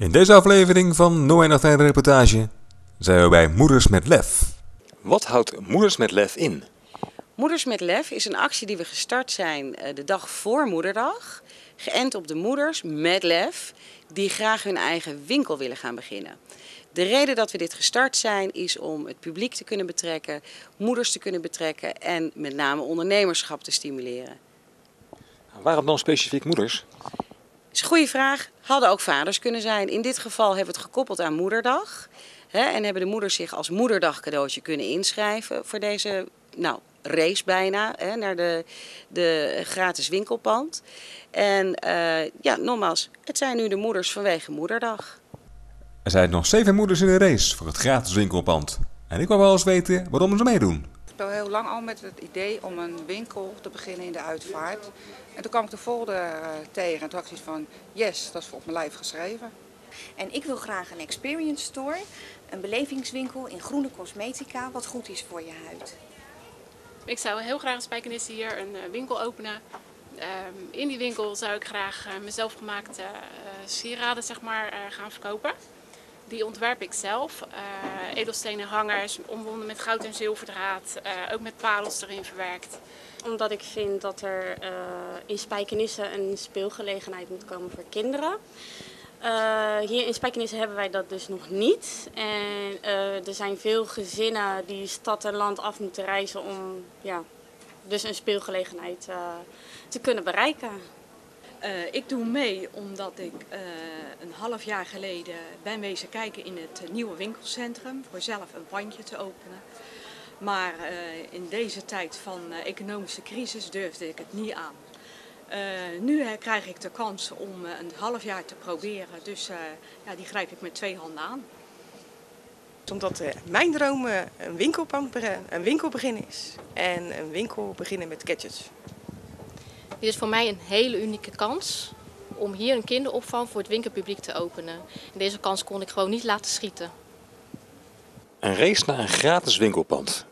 In deze aflevering van No 1 Reportage zijn we bij Moeders met Lef. Wat houdt Moeders met Lef in? Moeders met Lef is een actie die we gestart zijn eh, de dag voor Moederdag. Geënt op de moeders met lef die graag hun eigen winkel willen gaan beginnen. De reden dat we dit gestart zijn is om het publiek te kunnen betrekken, moeders te kunnen betrekken en met name ondernemerschap te stimuleren. Waarom dan specifiek moeders? Dat is een goede vraag. Hadden ook vaders kunnen zijn. In dit geval hebben we het gekoppeld aan Moederdag. Hè, en hebben de moeders zich als Moederdag cadeautje kunnen inschrijven voor deze nou, race bijna hè, naar de, de gratis winkelpand. En uh, ja, nogmaals, het zijn nu de moeders vanwege Moederdag. Er zijn nog zeven moeders in de race voor het gratis winkelpand. En ik wil wel eens weten waarom ze meedoen. Ik speel heel lang al met het idee om een winkel te beginnen in de uitvaart. En toen kwam ik de folder uh, tegen en toen had ik van, yes, dat is voor op mijn lijf geschreven. En ik wil graag een experience store, een belevingswinkel in groene cosmetica, wat goed is voor je huid. Ik zou heel graag een Spijkenisse hier een uh, winkel openen. Uh, in die winkel zou ik graag uh, mezelf gemaakte sieraden zeg maar, gaan verkopen. Die ontwerp ik zelf. edelstenen hangers, omwonden met goud en zilverdraad, ook met parels erin verwerkt. Omdat ik vind dat er in Spijkenisse een speelgelegenheid moet komen voor kinderen. Hier in Spijkenisse hebben wij dat dus nog niet. En er zijn veel gezinnen die stad en land af moeten reizen om ja, dus een speelgelegenheid te kunnen bereiken. Ik doe mee omdat ik een half jaar geleden ben wezen kijken in het nieuwe winkelcentrum voor zelf een pandje te openen. Maar in deze tijd van economische crisis durfde ik het niet aan. Nu krijg ik de kans om een half jaar te proberen, dus ja, die grijp ik met twee handen aan. Omdat mijn droom een, winkel, een winkel beginnen is en een winkel beginnen met gadgets. Dit is voor mij een hele unieke kans om hier een kinderopvang voor het winkelpubliek te openen. En deze kans kon ik gewoon niet laten schieten. Een race naar een gratis winkelpand.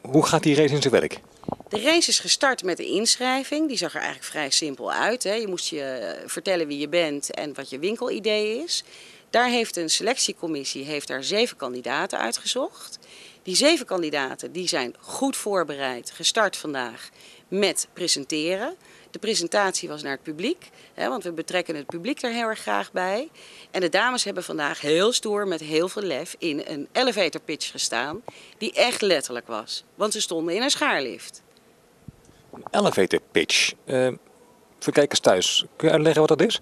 hoe gaat die race in zijn werk? De race is gestart met de inschrijving. Die zag er eigenlijk vrij simpel uit. Hè. Je moest je eh, vertellen wie je bent en wat je winkelidee is. Daar heeft een selectiecommissie heeft daar zeven kandidaten uitgezocht. Die zeven kandidaten die zijn goed voorbereid, gestart vandaag met presenteren. De presentatie was naar het publiek, hè, want we betrekken het publiek er heel erg graag bij. En de dames hebben vandaag heel stoer met heel veel lef in een elevator pitch gestaan, die echt letterlijk was. Want ze stonden in een schaarlift. Een elevator pitch. Uh, voor kijkers thuis, kun je uitleggen wat dat is?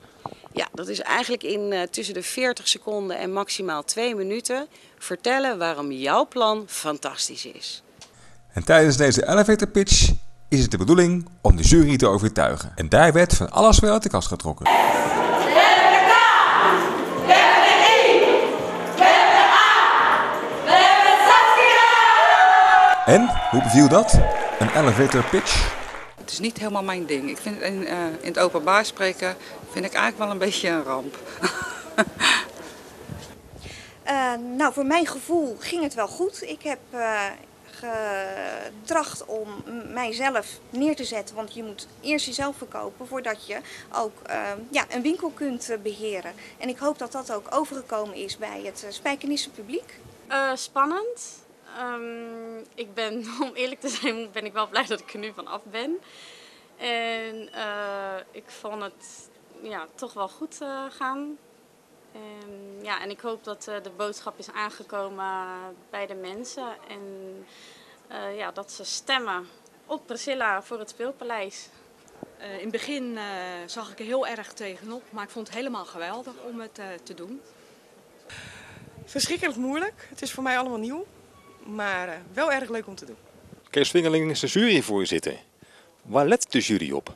Ja, dat is eigenlijk in uh, tussen de 40 seconden en maximaal 2 minuten vertellen waarom jouw plan fantastisch is. En tijdens deze elevator pitch is het de bedoeling om de jury te overtuigen. En daar werd van alles weer uit de kast getrokken. En, hoe beviel dat? Een elevator pitch? Het is niet helemaal mijn ding. Ik vind in, uh, in het openbaar spreken vind ik eigenlijk wel een beetje een ramp. uh, nou, voor mijn gevoel ging het wel goed. Ik heb uh, getracht om mijzelf neer te zetten. Want je moet eerst jezelf verkopen voordat je ook ja, een winkel kunt beheren. En ik hoop dat dat ook overgekomen is bij het Spijkenisse publiek. spannend. Um, ik ben, om eerlijk te zijn, ben ik wel blij dat ik er nu van af ben. En ik vond het ja, toch wel goed gaan. En, ja, en ik hoop dat uh, de boodschap is aangekomen bij de mensen. En ja, dat ze stemmen op Priscilla voor het Speelpaleis. in het begin zag ik er heel erg tegenop, maar ik vond het helemaal geweldig om het te doen. Verschrikkelijk moeilijk. Het is voor mij allemaal nieuw maar uh, wel erg leuk om te doen. Kees Swingeling is de juryvoorzitter. Waar let de jury op?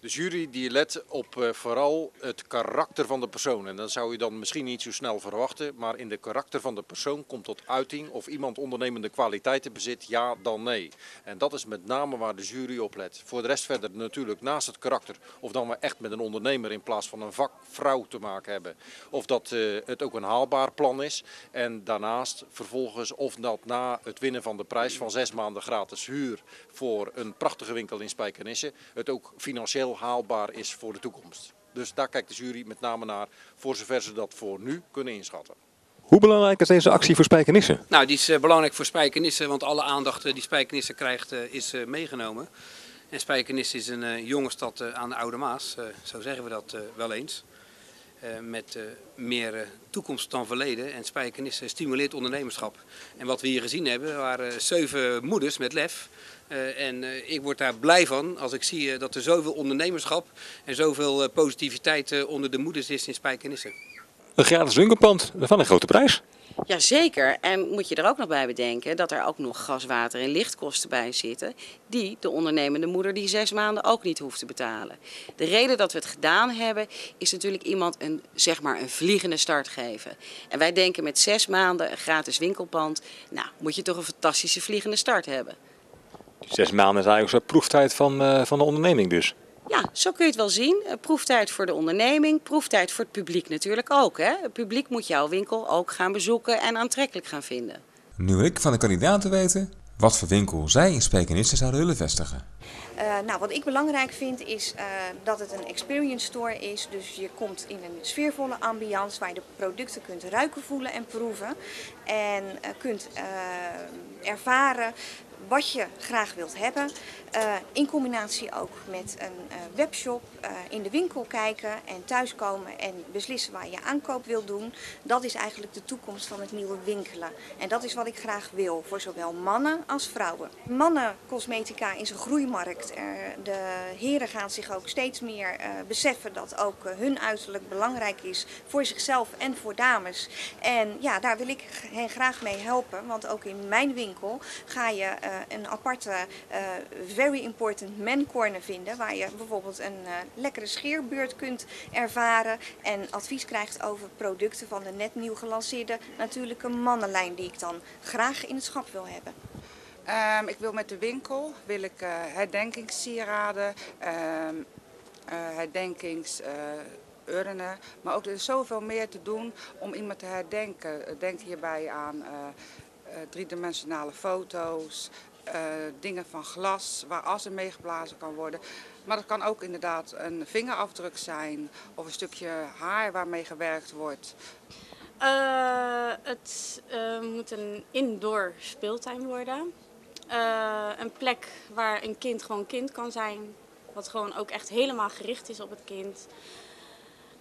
De jury die let op uh, vooral het karakter van de persoon. En dat zou je dan misschien niet zo snel verwachten. Maar in de karakter van de persoon komt tot uiting of iemand ondernemende kwaliteiten bezit, ja dan nee. En dat is met name waar de jury op let. Voor de rest verder natuurlijk naast het karakter. Of dan we echt met een ondernemer in plaats van een vakvrouw te maken hebben. Of dat uh, het ook een haalbaar plan is. En daarnaast vervolgens of dat na het winnen van de prijs van zes maanden gratis huur voor een prachtige winkel in Spijkenisse. Het ook financieel haalbaar is voor de toekomst. Dus daar kijkt de jury met name naar, voor zover ze dat voor nu kunnen inschatten. Hoe belangrijk is deze actie voor Spijkenisse? Nou, die is uh, belangrijk voor Spijkenisse, want alle aandacht uh, die Spijkenisse krijgt uh, is meegenomen. En Spijkenisse is een jonge stad aan de Oude Maas, zo zeggen we dat wel eens. Met meer toekomst dan verleden. En Spijkenisse stimuleert ondernemerschap. En wat we hier gezien hebben waren zeven moeders met lef. en ik word daar blij van als ik zie dat er zoveel ondernemerschap en zoveel positiviteit onder de moeders is in Spijkenisse. Een gratis winkelpand, van een grote prijs. Jazeker. En moet je er ook nog bij bedenken dat er ook nog gas, water en lichtkosten bij zitten. Die de ondernemende moeder die zes maanden ook niet hoeft te betalen. De reden dat we het gedaan hebben is natuurlijk iemand een, zeg maar een vliegende start geven. En wij denken met zes maanden een gratis winkelpand. Nou, moet je toch een fantastische vliegende start hebben. Zes maanden is eigenlijk zo'n proeftijd van, uh, van de onderneming dus. Ja, zo kun je het wel zien. Proeftijd voor de onderneming, proeftijd voor het publiek natuurlijk ook. Hè? Het publiek moet jouw winkel ook gaan bezoeken en aantrekkelijk gaan vinden. Nu wil ik van de kandidaten weten wat voor winkel zij in Spijkenisse zouden willen vestigen. Uh, nou, wat ik belangrijk vind is uh, dat het een experience store is. Dus je komt in een sfeervolle ambiance waar je de producten kunt ruiken, voelen en proeven. En uh, kunt ervaren wat je graag wilt hebben. Uh, in combinatie ook met een uh, webshop, uh, in de winkel kijken en thuiskomen en beslissen waar je aankoop wilt doen. Dat is eigenlijk de toekomst van het nieuwe winkelen. En dat is wat ik graag wil voor zowel mannen als vrouwen. Mannencosmetica is een groeimarkt. de heren gaan zich ook steeds meer beseffen dat ook hun uiterlijk belangrijk is voor zichzelf en voor dames. En ja, daar wil ik hen graag mee helpen, want ook in mijn winkel ga je een aparte very important men corner vinden. Waar je bijvoorbeeld een uh, lekkere scheerbeurt kunt ervaren. En advies krijgt over producten van de net nieuw gelanceerde natuurlijke mannenlijn. Die ik dan graag in het schap wil hebben. Um, ik wil met de winkel wil ik, herdenkingssieraden, uh, herdenkingsurnen. maar ook er is zoveel meer te doen om iemand te herdenken. Denk hierbij aan driedimensionale foto's, uh, dingen van glas waar assen meegeblazen kan worden. Maar dat kan ook inderdaad een vingerafdruk zijn of een stukje haar waarmee gewerkt wordt. Uh, het moet een indoor speeltuin worden. een plek waar een kind gewoon kind kan zijn. Wat gewoon ook echt helemaal gericht is op het kind.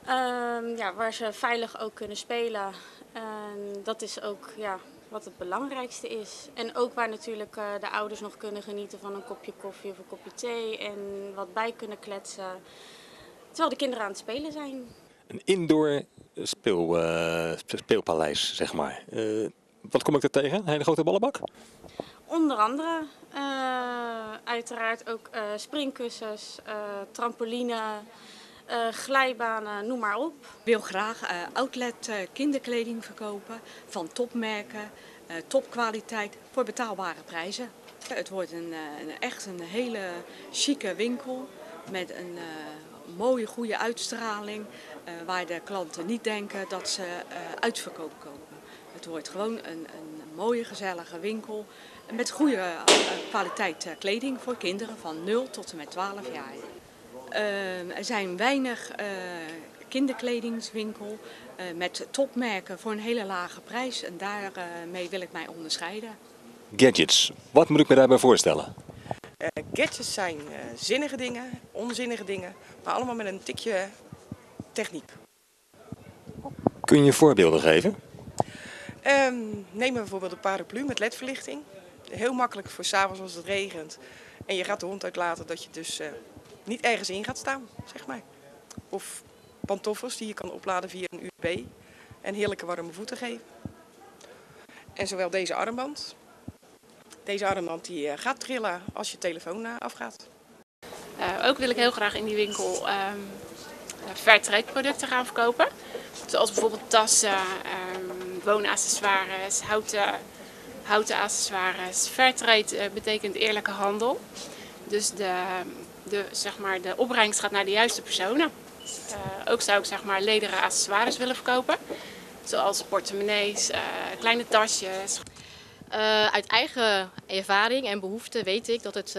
Ehm, ja, waar ze veilig ook kunnen spelen. En dat is ook ja, wat het belangrijkste is. En ook waar natuurlijk uh, de ouders nog kunnen genieten van een kopje koffie of een kopje thee en wat bij kunnen kletsen. Terwijl de kinderen aan het spelen zijn. Een indoor speel, uh, speelpaleis, zeg maar. Uh, wat kom ik er tegen? Een hele grote ballenbak? Onder andere. uiteraard ook springkussens, trampoline. Uh, glijbanen, noem maar op. Ik wil graag uh, outlet uh, kinderkleding verkopen van topmerken, topkwaliteit voor betaalbare prijzen. Het wordt een, een, echt een hele chique winkel met een mooie, goede uitstraling. waar de klanten niet denken dat ze uitverkoop kopen. Het wordt gewoon een, een mooie, gezellige winkel met goede kwaliteit kleding voor kinderen van 0 tot en met 12 jaar. Uh, er zijn weinig uh, kinderkledingswinkel uh, met topmerken voor een hele lage prijs. En daarmee wil ik mij onderscheiden. Gadgets, wat moet ik me daarbij voorstellen? gadgets zijn zinnige dingen, onzinnige dingen, maar allemaal met een tikje techniek. Kun je voorbeelden geven? Um, neem bijvoorbeeld een paraplu met ledverlichting. Heel makkelijk voor s'avonds als het regent. En je gaat de hond uitlaten dat je dus niet ergens in gaat staan, zeg maar. Of pantoffels die je kan opladen via een USB en heerlijke warme voeten geven. En zowel deze armband. Deze armband die eh, gaat trillen als je telefoon eh, afgaat. Uh, ook wil ik heel graag in die winkel um, gaan verkopen. Zoals bijvoorbeeld tassen, um, woonaccessoires, houten, houten accessoires. Fairtrade betekent eerlijke handel. Dus de, de, zeg maar, de opbrengst gaat naar de juiste personen. Uh, ook zou ik zeg maar, lederen accessoires willen verkopen. Zoals portemonnees, uh, kleine tasjes. Uh, uit eigen ervaring en behoefte weet ik dat het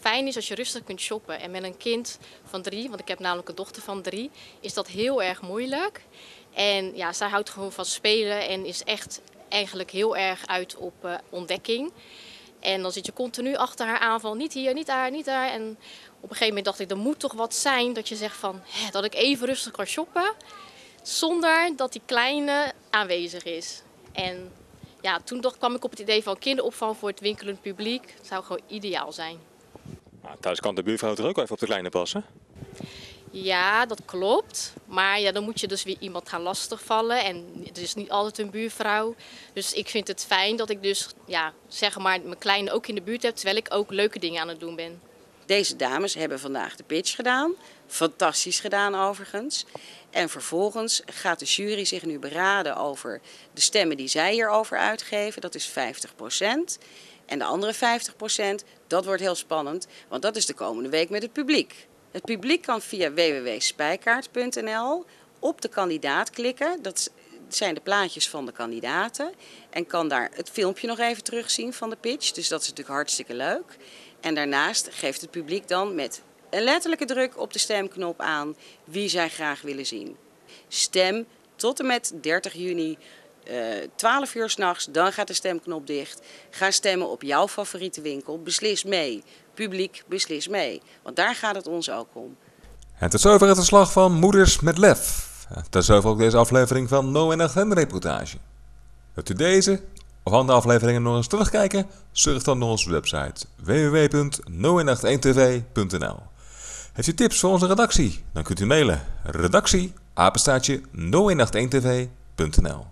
fijn is als je rustig kunt shoppen. En met een kind van drie, want ik heb namelijk een dochter van drie, is dat heel erg moeilijk. En ja, zij houdt gewoon van spelen en is echt eigenlijk heel erg uit op ontdekking. En dan zit je continu achter haar aan van niet hier, niet daar, niet daar. En op een gegeven moment dacht ik, er moet toch wat zijn dat je zegt van hè, dat ik even rustig kan shoppen. Zonder dat die kleine aanwezig is. En ja, toen dacht, kwam ik op het idee van kinderopvang voor het winkelend publiek. Dat zou gewoon ideaal zijn. Nou, thuis kan de buurvrouw er ook even op de kleine passen? Ja, dat klopt. Maar ja, dan moet je dus weer iemand gaan lastigvallen. En het is niet altijd een buurvrouw. Dus ik vind het fijn dat ik dus, ja, zeg maar, mijn kleine ook in de buurt heb. Terwijl ik ook leuke dingen aan het doen ben. Deze dames hebben vandaag de pitch gedaan. Fantastisch gedaan overigens. En vervolgens gaat de jury zich nu beraden over de stemmen die zij hierover uitgeven. Dat is 50% En de andere 50% dat wordt heel spannend, want dat is de komende week met het publiek. Het publiek kan via www.spijkaart.nl op de kandidaat klikken. Dat zijn de plaatjes van de kandidaten. En kan daar het filmpje nog even terugzien van de pitch. Dus dat is natuurlijk hartstikke leuk. En daarnaast geeft het publiek dan met een letterlijke druk op de stemknop aan wie zij graag willen zien. Stem tot en met 30 juni, uh, eh, 12 uur s'nachts, dan gaat de stemknop dicht. Ga stemmen op jouw favoriete winkel. Beslis mee. Publiek, beslis mee. Want daar gaat het ons ook om. En tot zover het verslag van Moeders met Lef. Tot zover ook deze aflevering van No en Reportage. Wilt u deze of andere afleveringen nog eens terugkijken? Surf dan naar onze website www.no181tv.nl Heeft u tips voor onze redactie? Dan kunt u mailen redactie apenstaatje no181tv.nl